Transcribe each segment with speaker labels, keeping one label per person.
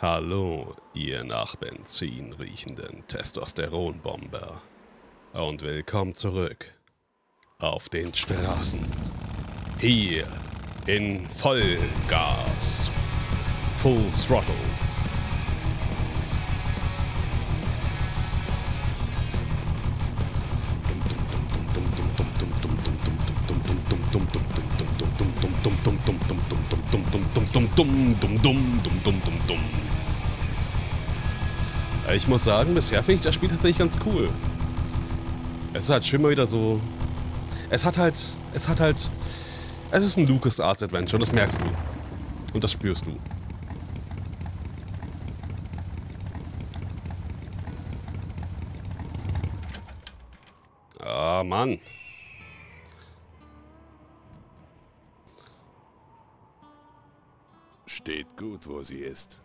Speaker 1: Hallo, ihr nach Benzin riechenden Testosteronbomber. Und willkommen zurück auf den Straßen. Hier in Vollgas. Full Throttle. Ich muss sagen, bisher finde ich das Spiel tatsächlich ganz cool. Es ist halt schön mal wieder so... Es hat halt... Es hat halt... Es ist ein LucasArts Adventure, das merkst du. Und das spürst du. Ah, Mann.
Speaker 2: Steht gut, wo sie ist.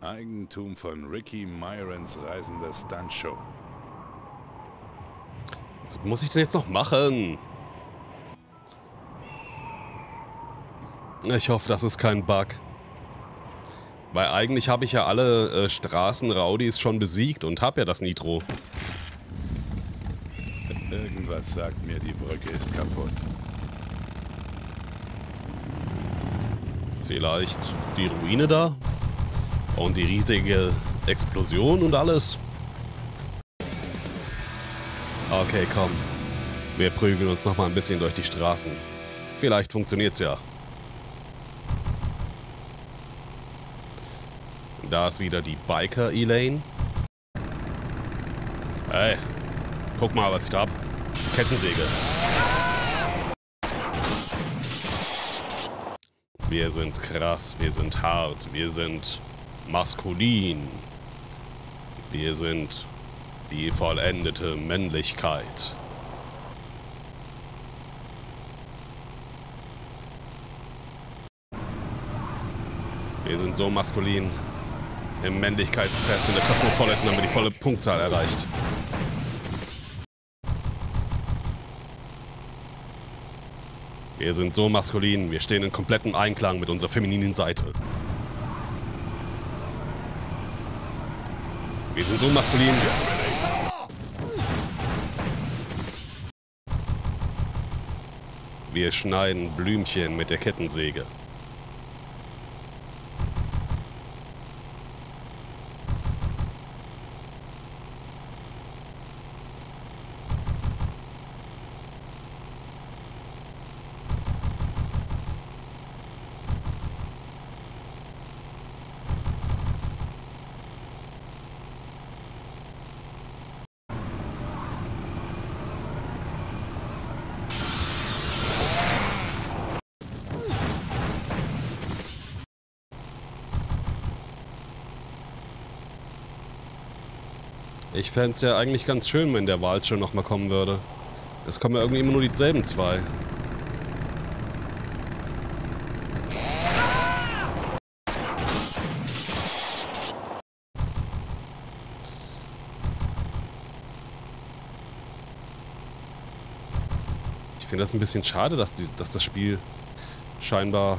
Speaker 2: Eigentum von Ricky Myrons reisender Stuntshow.
Speaker 1: Was muss ich denn jetzt noch machen? Ich hoffe, das ist kein Bug. Weil eigentlich habe ich ja alle äh, Straßenraudis schon besiegt und habe ja das Nitro.
Speaker 2: Irgendwas sagt mir, die Brücke ist kaputt.
Speaker 1: Vielleicht die Ruine da? Und die riesige Explosion und alles? Okay, komm. Wir prügeln uns noch mal ein bisschen durch die Straßen. Vielleicht funktioniert's ja. Da ist wieder die Biker Elaine. Hey, guck mal, was ich da hab. Kettensäge. Wir sind krass, wir sind hart, wir sind maskulin. Wir sind die vollendete Männlichkeit. Wir sind so maskulin. Im Männlichkeitstest in der Cosmopolitan haben wir die volle Punktzahl erreicht. Wir sind so maskulin, wir stehen in komplettem Einklang mit unserer femininen Seite. Wir sind so maskulin. Wir schneiden Blümchen mit der Kettensäge. Ich fände es ja eigentlich ganz schön, wenn der Wald schon nochmal kommen würde. Es kommen ja irgendwie immer nur dieselben zwei. Ich finde das ein bisschen schade, dass, die, dass das Spiel scheinbar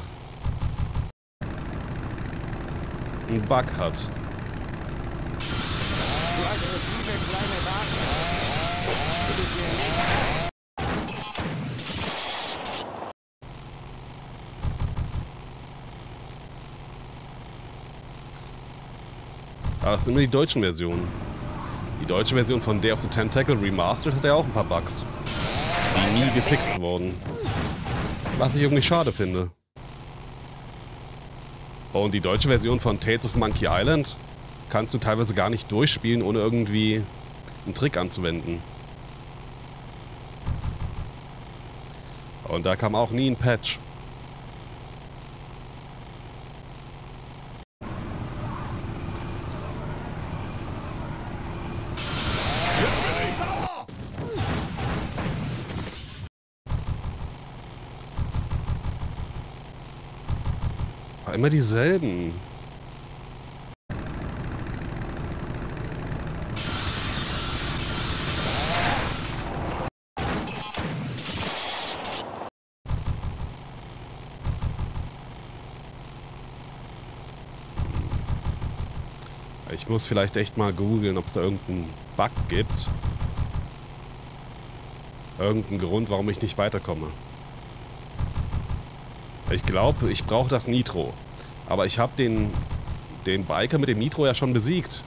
Speaker 1: einen Bug hat. Aber das sind nur die deutschen Versionen. Die deutsche Version von Day of the Tentacle Remastered hat ja auch ein paar Bugs, die nie gefixt wurden. Was ich irgendwie schade finde. Und die deutsche Version von Tales of Monkey Island kannst du teilweise gar nicht durchspielen, ohne irgendwie einen Trick anzuwenden. Und da kam auch nie ein Patch. Immer dieselben. Ich muss vielleicht echt mal googeln, ob es da irgendeinen Bug gibt. Irgendeinen Grund, warum ich nicht weiterkomme. Ich glaube, ich brauche das Nitro. Aber ich habe den, den Biker mit dem Nitro ja schon besiegt.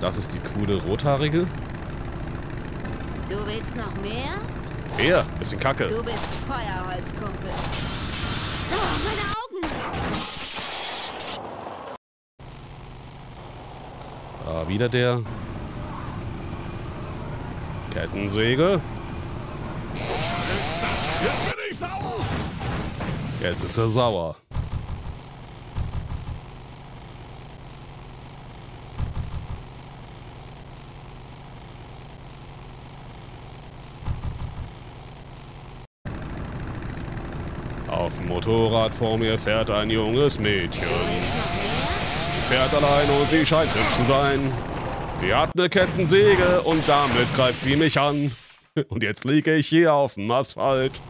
Speaker 1: Das ist die coole Rothaarige.
Speaker 3: Du willst noch mehr?
Speaker 1: Er, bisschen Kacke.
Speaker 3: Du bist Feuerholzkumpel. Oh, meine Augen!
Speaker 1: Ah, wieder der. Kettensäge. Jetzt ist er sauer. Auf dem Motorrad vor mir fährt ein junges Mädchen. Fährt allein und sie scheint hübsch zu sein. Sie hat eine Kettensäge und damit greift sie mich an. Und jetzt liege ich hier auf dem Asphalt.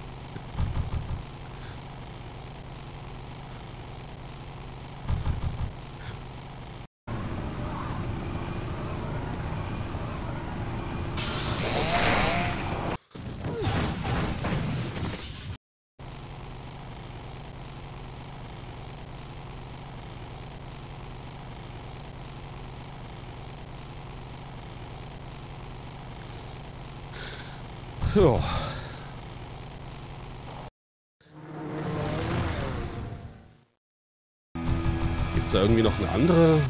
Speaker 1: Ja. Gibt's da irgendwie noch eine andere...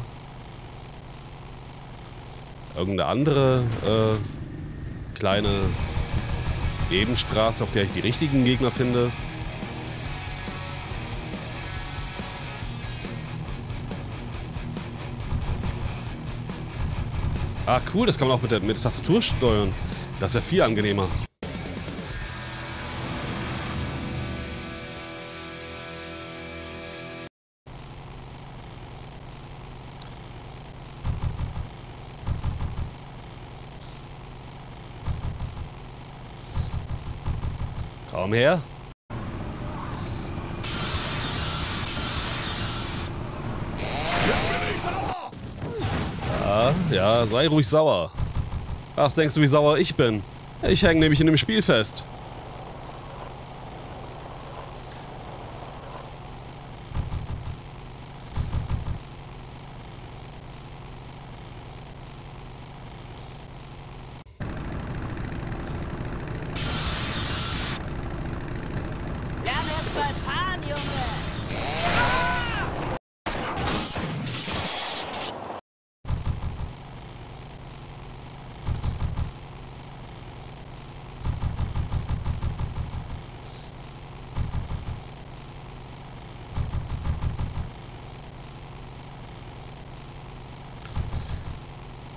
Speaker 1: Irgendeine andere äh, kleine Nebenstraße, auf der ich die richtigen Gegner finde? Ah, cool, das kann man auch mit der, mit der Tastatur steuern. Das ist ja viel angenehmer. Komm her. Ja, ja, sei ruhig sauer. Was denkst du, wie sauer ich bin? Ich hänge nämlich in dem Spiel fest.
Speaker 3: Lern erst mal fahren, Junge!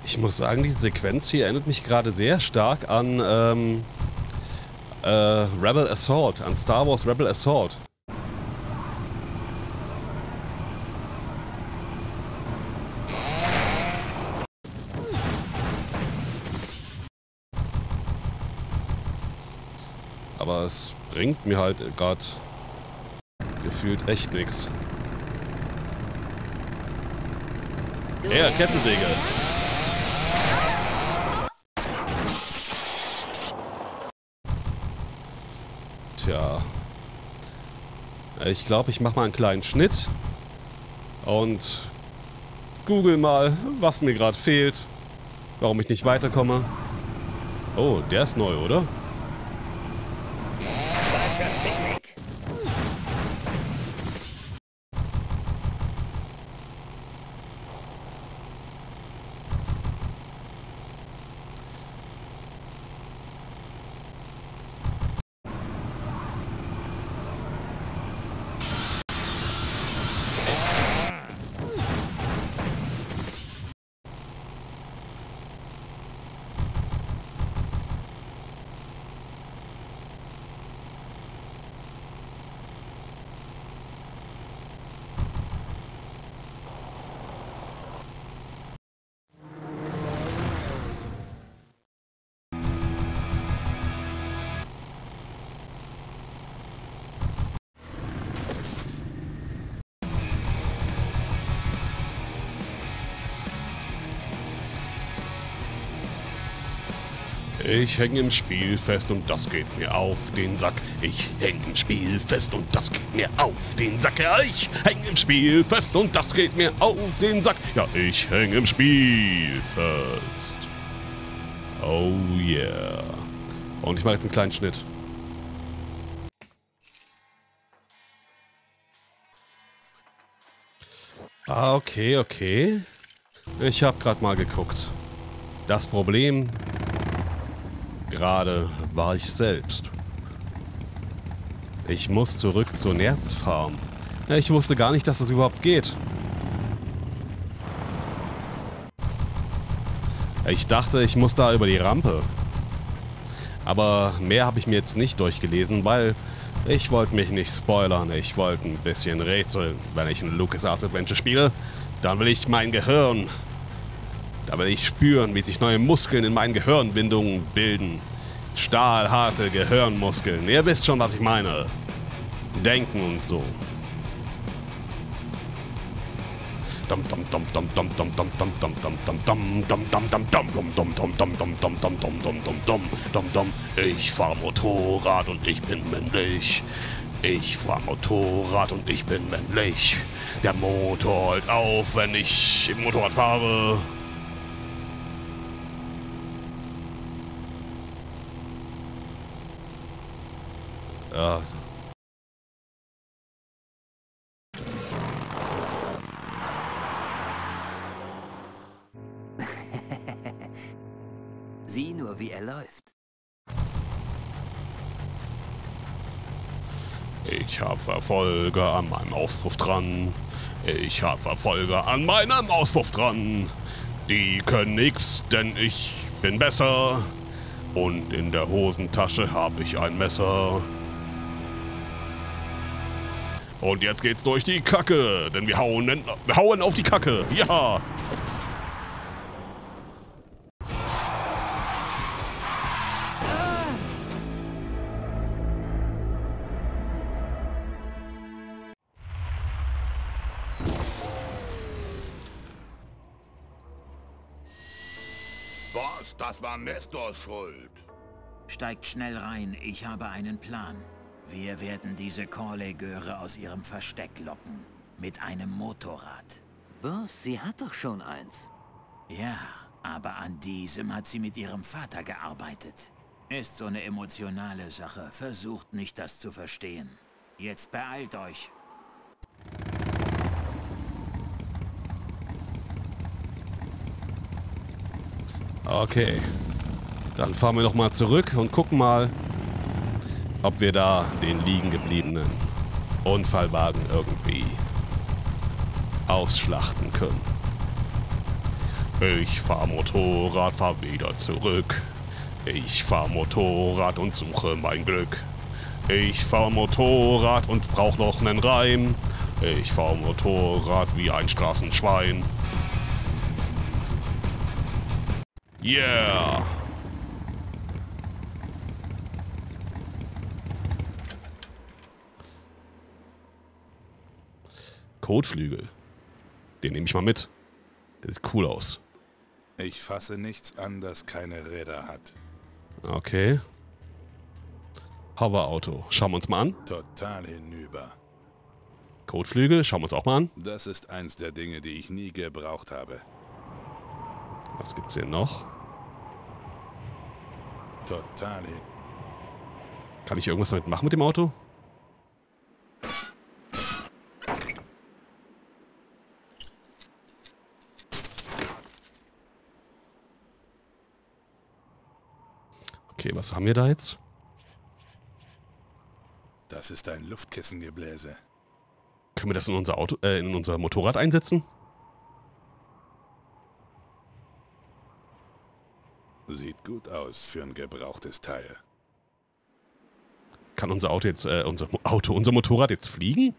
Speaker 1: Ich muss sagen, diese Sequenz hier erinnert mich gerade sehr stark an ähm, äh, Rebel Assault, an Star Wars Rebel Assault. Aber es bringt mir halt gerade gefühlt echt nichts.
Speaker 3: Willst
Speaker 1: Kettensäge. Tja. Ich glaube, ich mache mal einen kleinen Schnitt. Und google mal, was mir gerade fehlt. Warum ich nicht weiterkomme. Oh, der ist neu, oder? Ich häng im Spiel fest und das geht mir auf den Sack. Ich häng im Spiel fest und das geht mir auf den Sack. Ja, ich häng im Spiel fest und das geht mir auf den Sack. Ja, ich häng im Spiel fest. Oh yeah. Und ich mache jetzt einen kleinen Schnitt. Ah, okay, okay. Ich habe gerade mal geguckt. Das Problem gerade war ich selbst. Ich muss zurück zur Nerzfarm. Ich wusste gar nicht, dass das überhaupt geht. Ich dachte, ich muss da über die Rampe. Aber mehr habe ich mir jetzt nicht durchgelesen, weil ich wollte mich nicht spoilern. Ich wollte ein bisschen rätseln. Wenn ich ein LucasArts Adventure spiele, dann will ich mein Gehirn. Da will ich spüren, wie sich neue Muskeln in meinen Gehirnwindungen bilden. Stahlharte Gehirnmuskeln. Ihr wisst schon, was ich meine. Denken und so. Ich fahr Motorrad und ich bin männlich. Ich fahr Motorrad und ich bin männlich. Der Motor holt auf, wenn ich im Motorrad fahre. Ja.
Speaker 4: Sieh nur, wie er läuft.
Speaker 1: Ich hab Verfolger an meinem Auspuff dran. Ich hab Verfolger an meinem Auspuff dran. Die können nix, denn ich bin besser. Und in der Hosentasche hab ich ein Messer. Und jetzt geht's durch die Kacke, denn wir hauen, wir hauen auf die Kacke. Ja.
Speaker 5: Boss, das war Nestors Schuld.
Speaker 6: Steigt schnell rein, ich habe einen Plan. Wir werden diese Korlegöre aus ihrem Versteck locken. Mit einem Motorrad.
Speaker 4: Boss, sie hat doch schon eins.
Speaker 6: Ja, aber an diesem hat sie mit ihrem Vater gearbeitet. Ist so eine emotionale Sache. Versucht nicht, das zu verstehen. Jetzt beeilt euch.
Speaker 1: Okay. Dann fahren wir noch mal zurück und gucken mal, ob wir da den liegen gebliebenen Unfallwagen irgendwie ausschlachten können. Ich fahr Motorrad, fahr wieder zurück. Ich fahr Motorrad und suche mein Glück. Ich fahr Motorrad und brauch noch nen Reim. Ich fahr Motorrad wie ein Straßenschwein. Yeah! Kotflügel. Den nehme ich mal mit. Der sieht cool aus.
Speaker 2: Ich fasse nichts an, das keine Räder hat.
Speaker 1: Okay. Hoverauto. Schauen wir uns mal an.
Speaker 2: Total hinüber.
Speaker 1: Kotflügel. Schauen wir uns auch mal an.
Speaker 2: Das ist eins der Dinge, die ich nie gebraucht habe.
Speaker 1: Was gibt's hier noch?
Speaker 2: Total hin.
Speaker 1: Kann ich irgendwas damit machen mit dem Auto? Okay, was haben wir da jetzt?
Speaker 2: Das ist ein Luftkissengebläse.
Speaker 1: Können wir das in unser Auto, äh, in unser Motorrad einsetzen?
Speaker 2: Sieht gut aus für ein gebrauchtes Teil.
Speaker 1: Kann unser Auto jetzt, äh, unser Auto, unser Motorrad jetzt fliegen?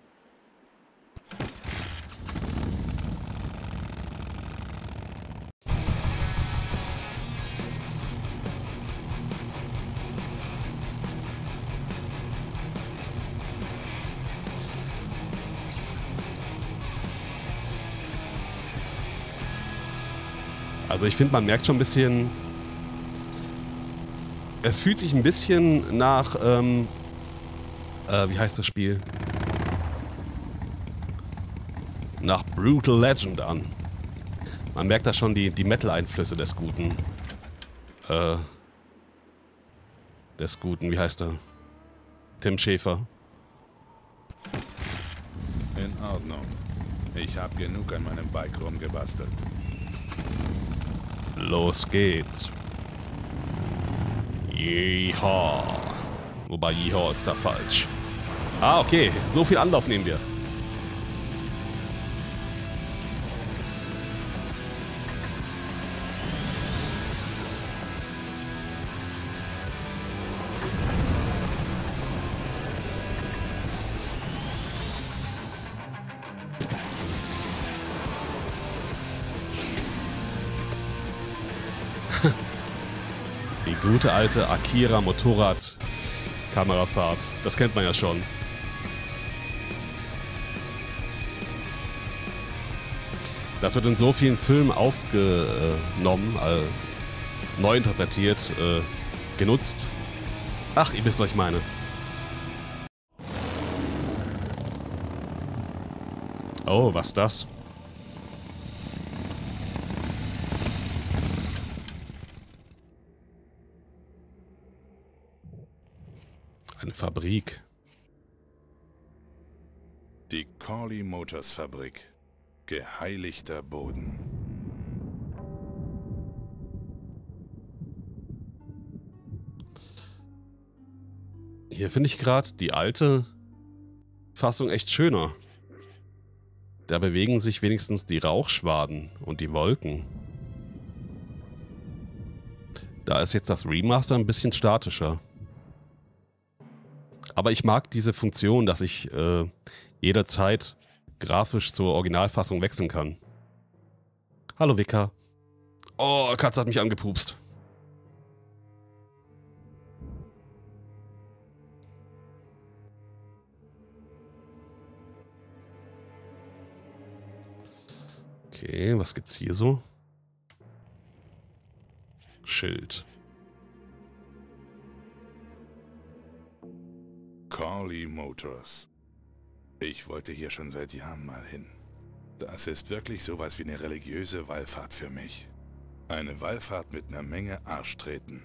Speaker 1: Also ich finde, man merkt schon ein bisschen, Es fühlt sich ein bisschen nach, ähm, äh, wie heißt das Spiel? Nach Brutal Legend an. Man merkt da schon die, die Metal-Einflüsse des Guten. Äh, des Guten, wie heißt er? Tim Schäfer.
Speaker 2: In Ordnung. Ich habe genug an meinem Bike rumgebastelt.
Speaker 1: Los geht's. Yeehaw. Wobei Yeehaw ist da falsch. Ah, okay. So viel Anlauf nehmen wir. Die gute alte Akira Motorrad Kamerafahrt. Das kennt man ja schon. Das wird in so vielen Filmen aufgenommen, äh, neu interpretiert, äh, genutzt. Ach, ihr wisst, was ich meine. Oh, was das? Eine Fabrik.
Speaker 2: Die Corley Motors Fabrik. Geheiligter Boden.
Speaker 1: Hier finde ich gerade die alte Fassung echt schöner. Da bewegen sich wenigstens die Rauchschwaden und die Wolken. Da ist jetzt das Remaster ein bisschen statischer. Aber ich mag diese Funktion, dass ich äh, jederzeit grafisch zur Originalfassung wechseln kann. Hallo Wicker. Oh, Katze hat mich angepupst. Okay, was gibt's hier so? Schild.
Speaker 2: Corley Motors. Ich wollte hier schon seit Jahren mal hin. Das ist wirklich sowas wie eine religiöse Wallfahrt für mich. Eine Wallfahrt mit einer Menge Arschtreten.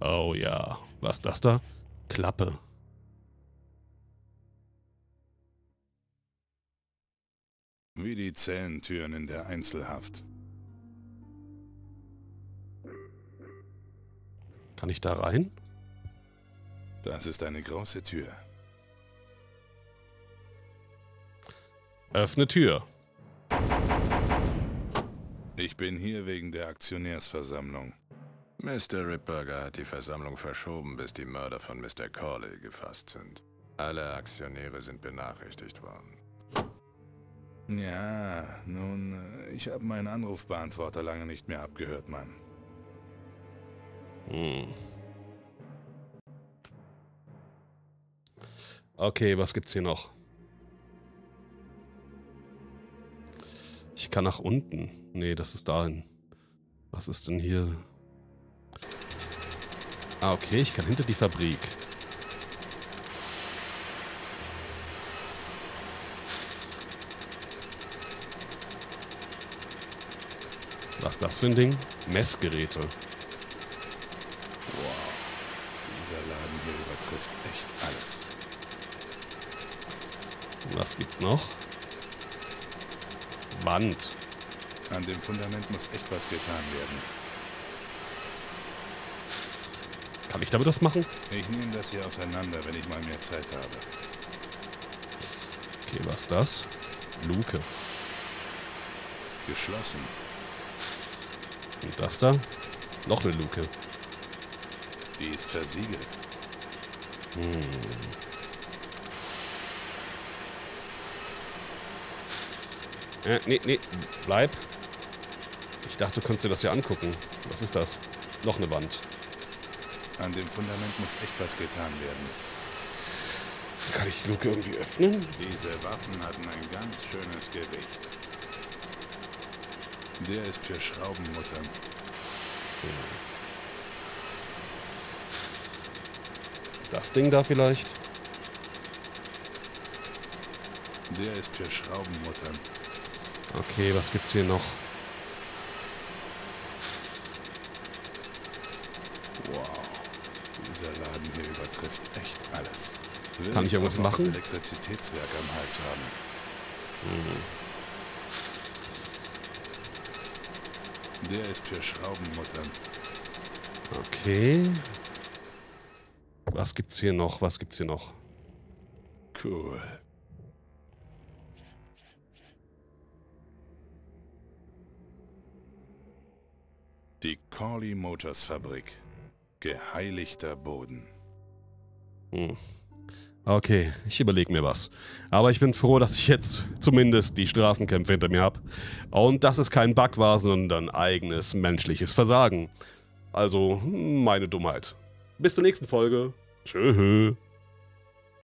Speaker 1: Oh ja, was ist das da? Klappe.
Speaker 2: Wie die Zellentüren in der Einzelhaft.
Speaker 1: Kann ich da rein?
Speaker 2: Das ist eine große Tür.
Speaker 1: Öffne Tür.
Speaker 2: Ich bin hier wegen der Aktionärsversammlung.
Speaker 7: Mr. Ripburger hat die Versammlung verschoben, bis die Mörder von Mr. Corley gefasst sind. Alle Aktionäre sind benachrichtigt worden.
Speaker 2: Ja, nun, ich habe meinen Anrufbeantworter lange nicht mehr abgehört, Mann.
Speaker 1: Hm. Okay, was gibt's hier noch? Ich kann nach unten. Nee, das ist dahin. Was ist denn hier? Ah, okay, ich kann hinter die Fabrik. Was ist das für ein Ding? Messgeräte.
Speaker 2: Dieser Laden hier übertrifft echt alles.
Speaker 1: Was gibt's noch? Wand.
Speaker 2: An dem Fundament muss echt was getan werden.
Speaker 1: Kann ich damit was machen?
Speaker 2: Ich nehme das hier auseinander, wenn ich mal mehr Zeit habe.
Speaker 1: Okay, was ist das? Luke.
Speaker 2: Geschlossen.
Speaker 1: Und das da? Noch eine Luke.
Speaker 2: Die ist versiegelt.
Speaker 1: Hm. Äh, nee, nee, bleib. Ich dachte, du könntest dir das hier angucken. Was ist das? Noch eine Wand.
Speaker 2: An dem Fundament muss echt was getan werden.
Speaker 1: Kann ich die Luke irgendwie öffnen?
Speaker 2: Diese Waffen hatten ein ganz schönes Gewicht. Der ist für Schraubenmuttern.
Speaker 1: Das Ding da vielleicht.
Speaker 2: Der ist für Schraubenmuttern.
Speaker 1: Okay, was gibt's hier noch?
Speaker 2: Wow. Dieser Laden hier übertrifft echt alles. Will
Speaker 1: Kann ich irgendwas machen?
Speaker 2: Elektrizitätswerk am Hals haben. Der ist für Schraubenmuttern.
Speaker 1: Okay. Was gibt's hier noch? Was gibt's hier noch?
Speaker 2: Cool. Corley Motors Fabrik. Geheiligter Boden.
Speaker 1: Hm. Okay, ich überlege mir was. Aber ich bin froh, dass ich jetzt zumindest die Straßenkämpfe hinter mir habe. Und dass es kein Bug war, sondern eigenes menschliches Versagen. Also, meine Dummheit. Bis zur nächsten Folge. Tschö.